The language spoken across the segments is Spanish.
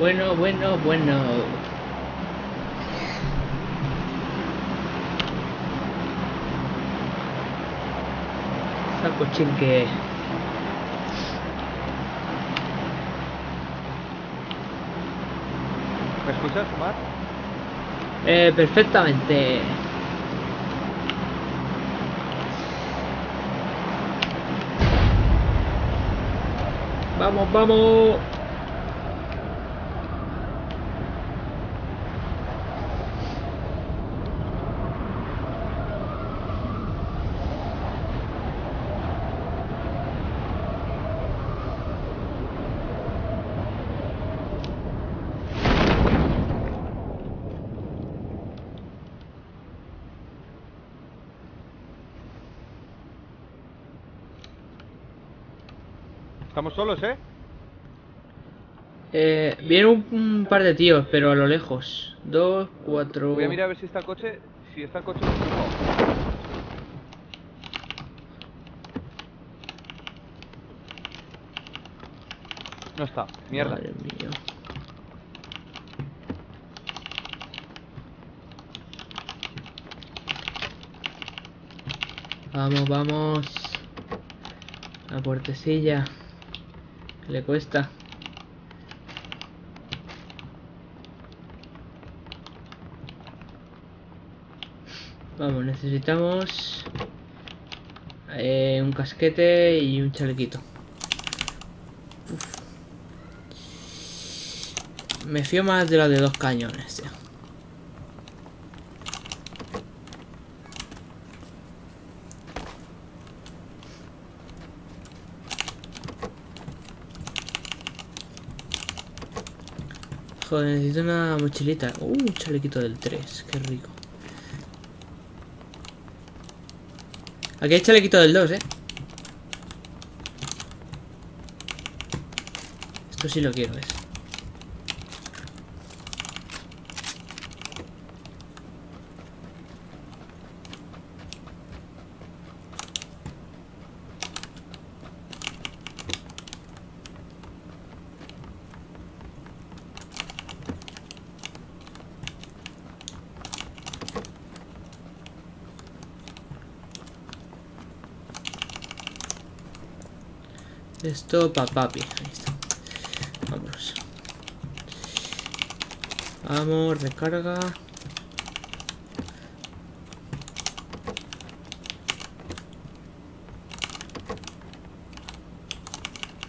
Bueno, bueno, bueno. Saco chinque. ¿Me escuchas, Omar? Eh, perfectamente. Vamos, vamos. Estamos solos, ¿eh? Eh, viene un, un par de tíos, pero a lo lejos. Dos, cuatro. Voy a mirar a ver si está el coche. Si está el coche, empujo. No está, mierda. Madre mía. Vamos, vamos. La puertecilla. Le cuesta. Vamos, necesitamos eh, un casquete y un chalequito. Me fío más de la de dos cañones, tío. Joder, necesito una mochilita. Uh, un chalequito del 3, qué rico. Aquí hay chalequito del 2, eh. Esto sí lo quiero, ¿ves? Esto pa' papi. Ahí está. Vámonos. Vamos, recarga.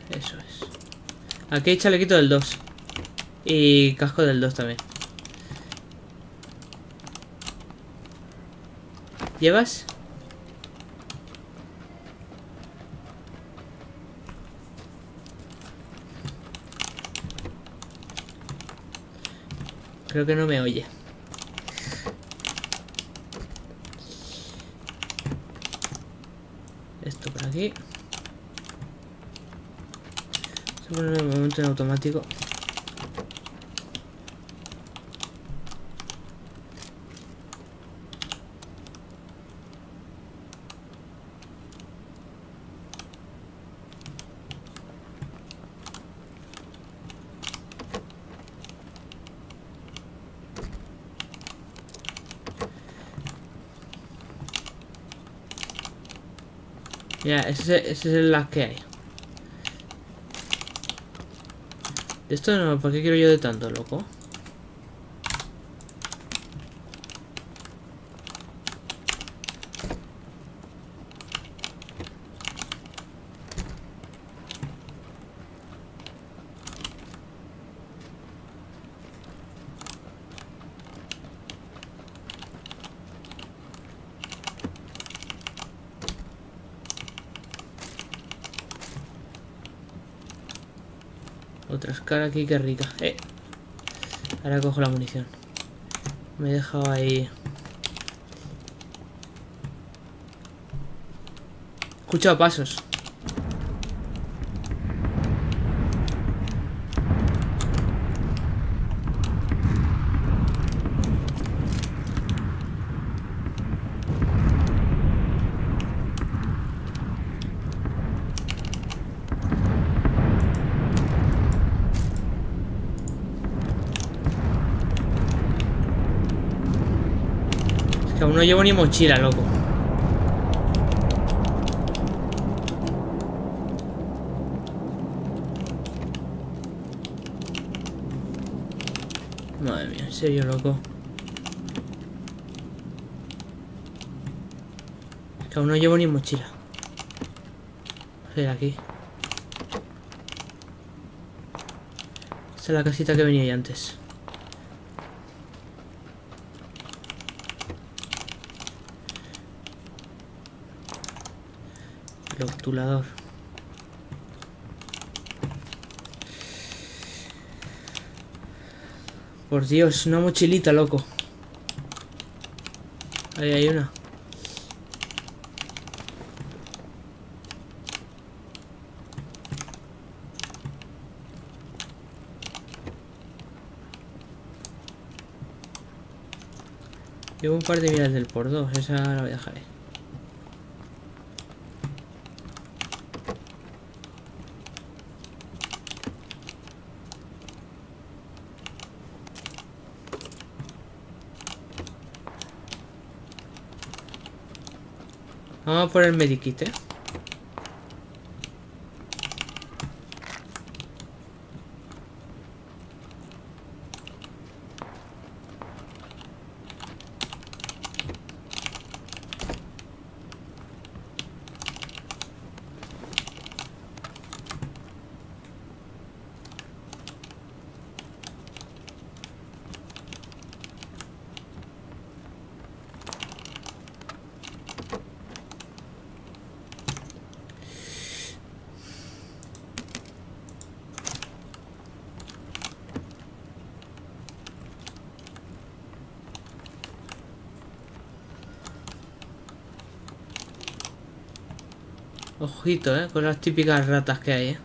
Eso es. Aquí chalequito del 2. Y casco del 2 también. ¿Llevas? Creo que no me oye. Esto por aquí. Se pone en el momento en automático. Mira, ese, es el que hay. Esto no, ¿para qué quiero yo de tanto, loco? Aquí, qué rica. Eh. Ahora cojo la munición. Me he dejado ahí. Escucho pasos. Aún no llevo ni mochila, loco. Madre mía, en serio, loco. Que aún no llevo ni mochila. Ver, aquí. Esta es la casita que venía ya antes. El obtulador. Por Dios, una mochilita, loco. Ahí hay una. Llevo un par de miras del por dos, esa la voy a dejar ahí. Vamos a por el medikit, ¿eh? Ojito, eh, con las típicas ratas que hay, eh.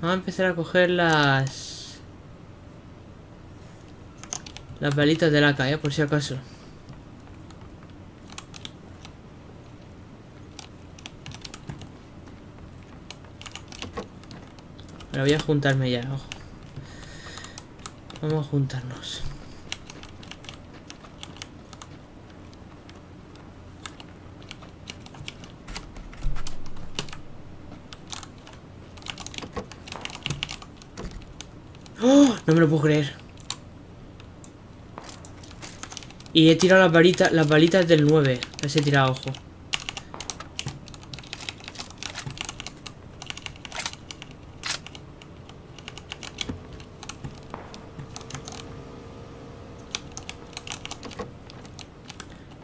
Vamos a empezar a coger las... Las balitas de laca, eh, por si acaso. Ahora voy a juntarme ya, ojo. Vamos a juntarnos. No me lo puedo creer. Y he tirado las balitas, las balitas del 9. Las he tirado, ojo.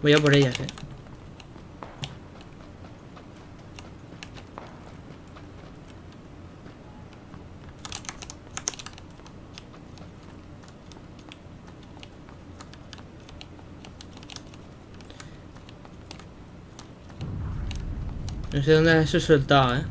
Voy a por ellas, eh. No sé dónde he soltado, eh.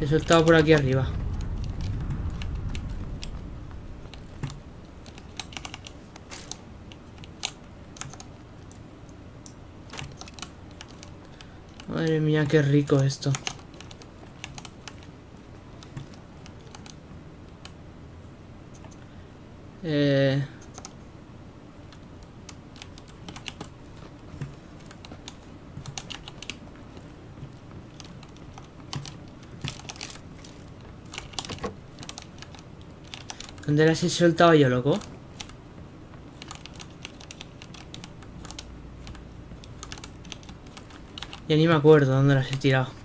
He soltado por aquí arriba. Madre mía, qué rico esto. Eh... ¿Dónde las he soltado yo, loco? Ya ni me acuerdo dónde las he tirado.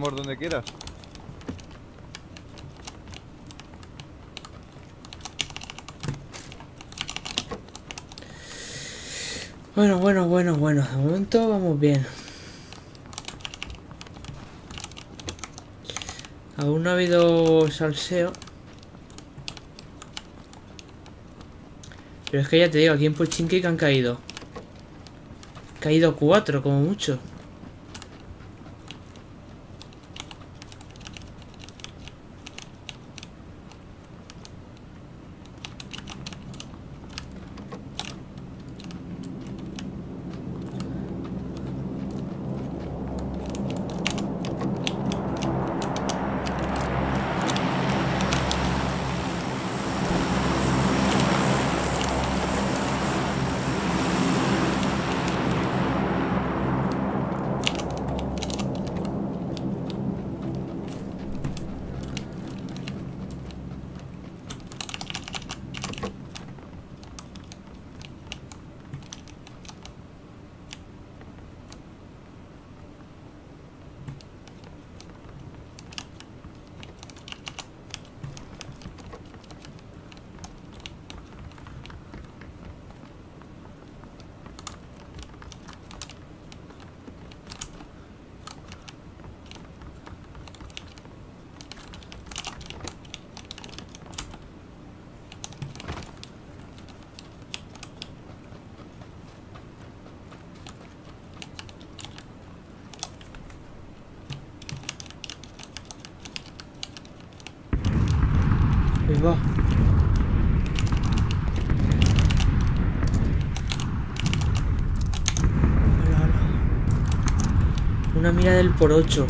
Donde quieras. Bueno, bueno, bueno, bueno. De momento vamos bien. Aún no ha habido salseo. Pero es que ya te digo, aquí en Pochinki que han caído. Caído cuatro, como mucho. Una mira del por 8.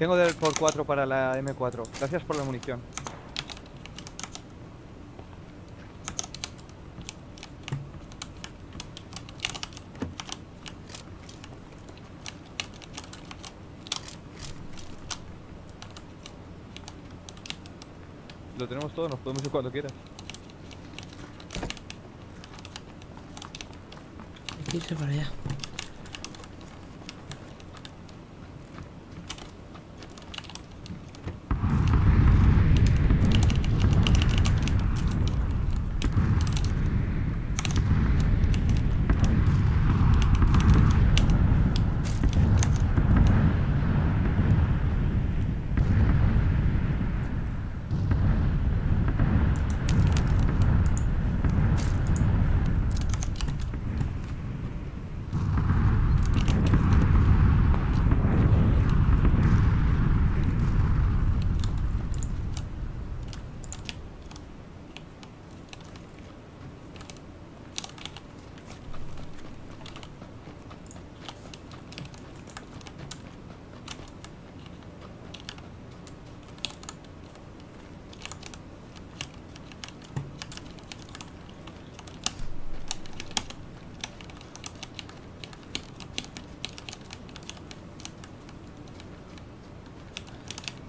Tengo del por 4 para la M4. Gracias por la munición. Lo tenemos todo, nos podemos ir cuando quieras. Hay que irse para allá.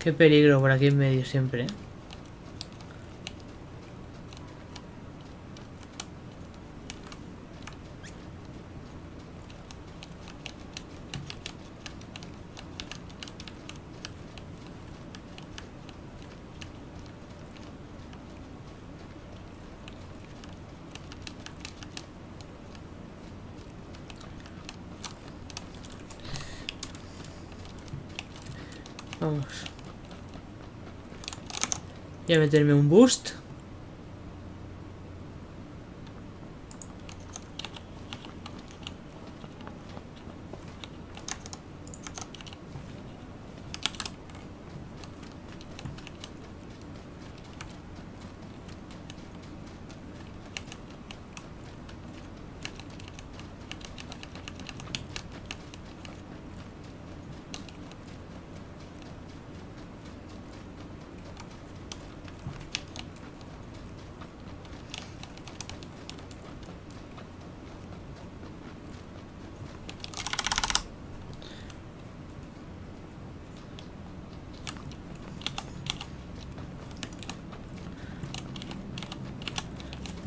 Qué peligro por aquí en medio siempre, ¿eh? Vamos. Voy a meterme un boost.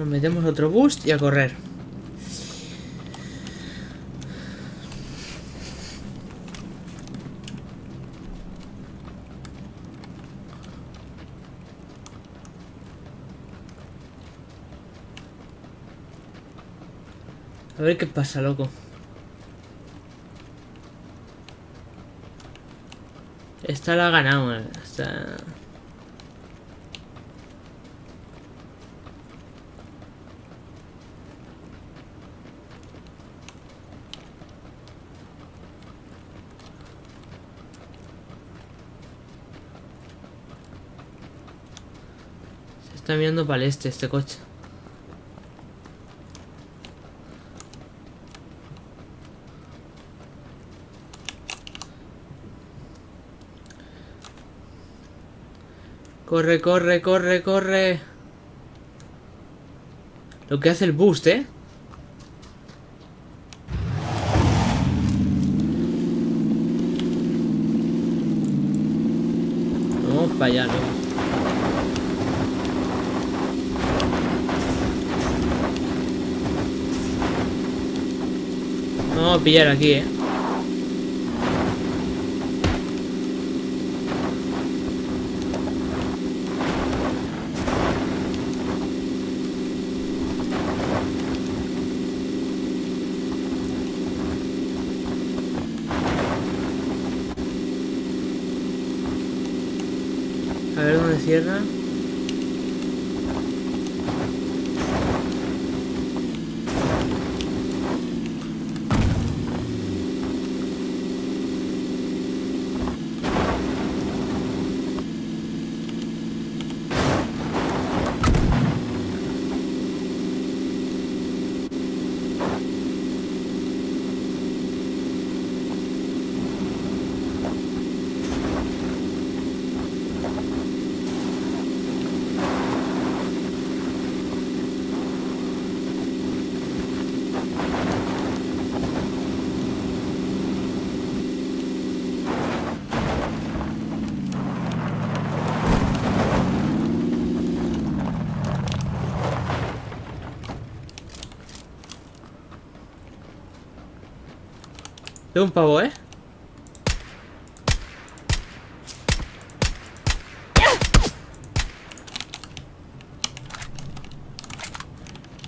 Nos metemos otro boost y a correr. A ver qué pasa, loco. Esta la ha ganado. Está mirando para el este este coche. Corre, corre, corre, corre. Lo que hace el boost, ¿eh? Vamos para allá, ¿no? Vamos a pillar aquí, ¿eh? A ver dónde cierra. De un pavo, ¿eh?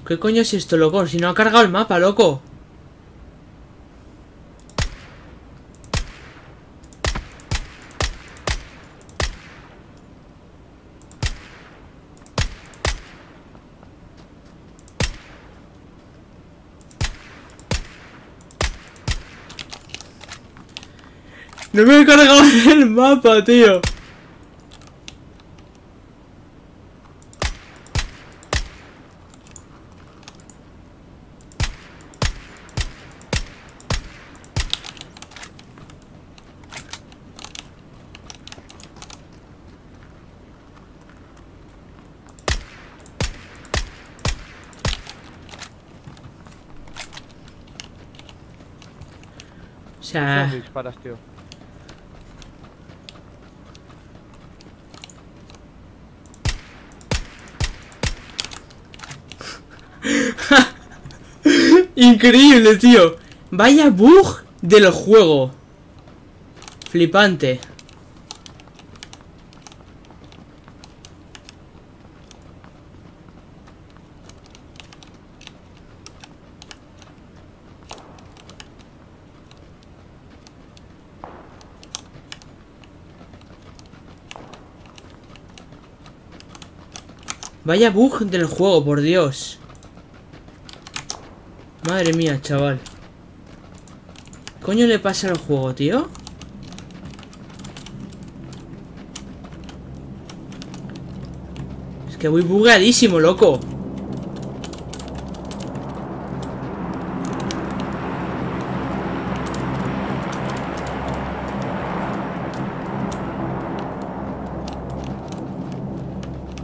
¿Qué coño es esto, loco? Si no ha cargado el mapa, loco. No me he cargado el mapa, tío. O sea... ¿Dónde disparas, tío? Increíble, tío. Vaya bug del juego. Flipante. Vaya bug del juego, por Dios. Madre mía, chaval. ¿Qué coño le pasa al juego, tío? Es que voy bugadísimo, loco.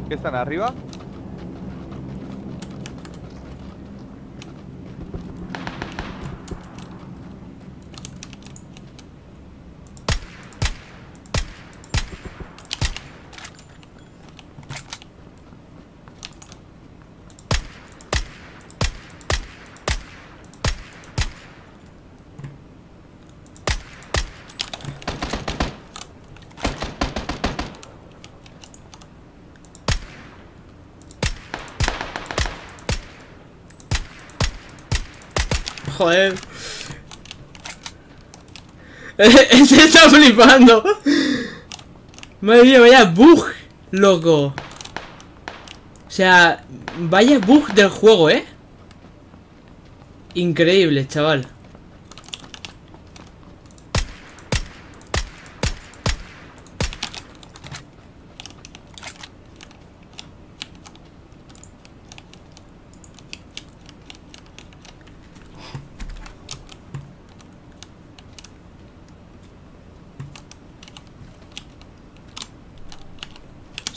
¿Qué están arriba? Se está flipando. Madre mía, vaya bug, loco. O sea, vaya bug del juego, ¿eh? Increíble, chaval.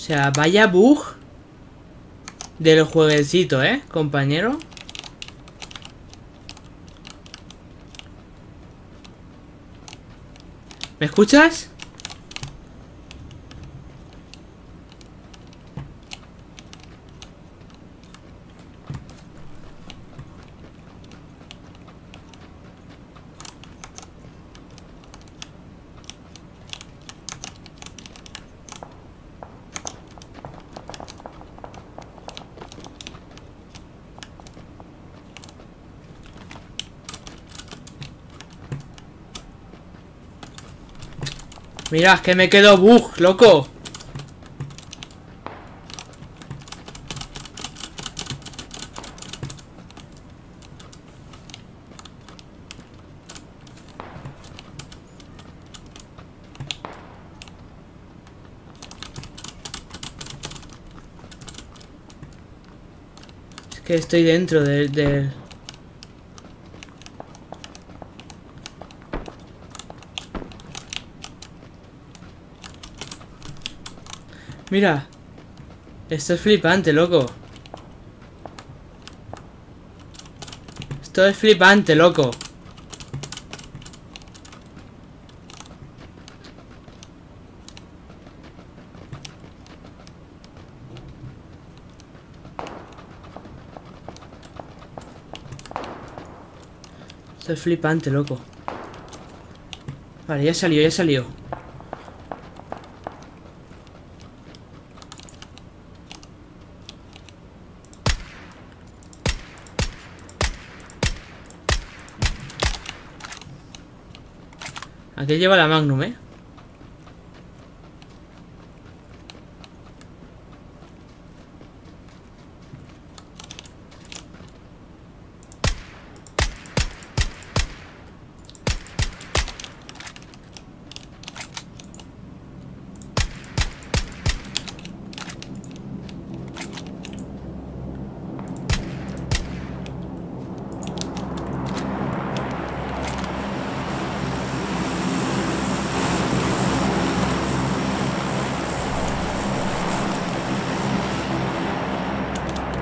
Sea, vaya bug del jueguecito, ¿eh, compañero? ¿Me escuchas? Mira, es que me quedo bug, loco. Es que estoy dentro del... del... Mira. Esto es flipante, loco. Esto es flipante, loco. Esto es flipante, loco. Vale, ya salió, ya salió. Aquí lleva la Magnum, ¿eh?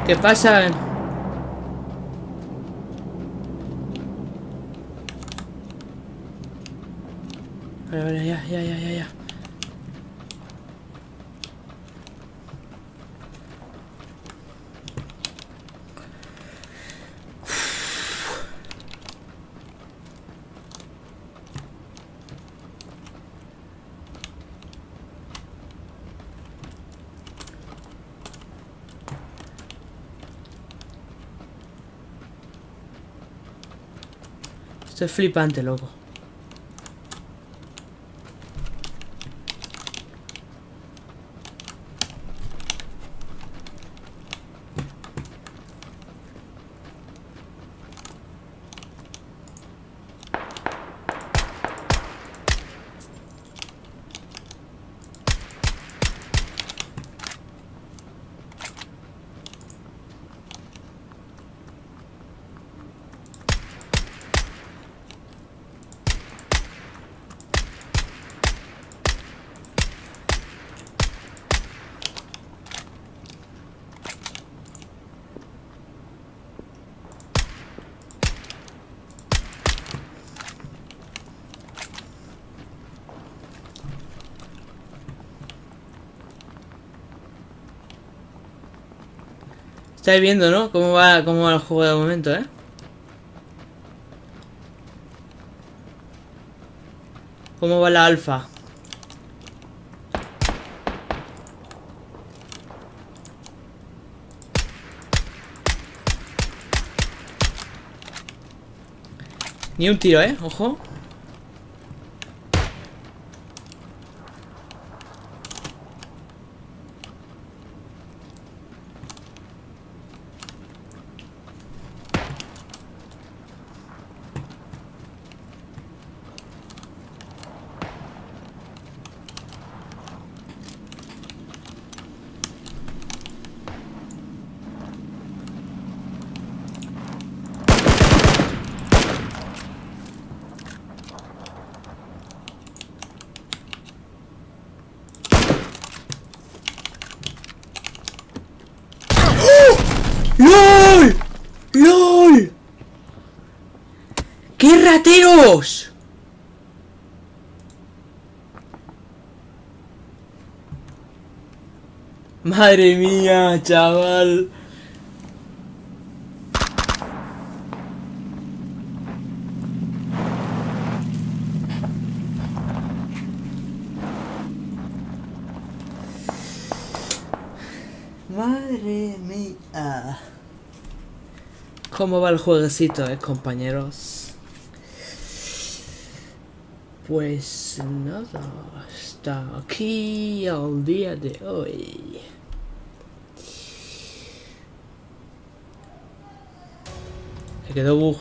¿Qué pasa? Vale, vale, ya, ya, ya, ya, ya. Esto es flipante, loco. Estáis viendo, ¿no? Cómo va, cómo va el juego de momento, ¿eh? ¿Cómo va la alfa? Ni un tiro, ¿eh? Ojo. Rateros! Madre mía, chaval. Madre mía. ¿Cómo va el jueguecito, eh, compañeros? Pues nada, hasta aquí al día de hoy. Se quedó bug.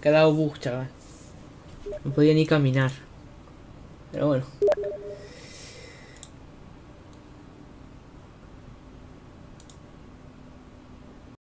Quedado bug, chaval. No podía ni caminar. Pero bueno.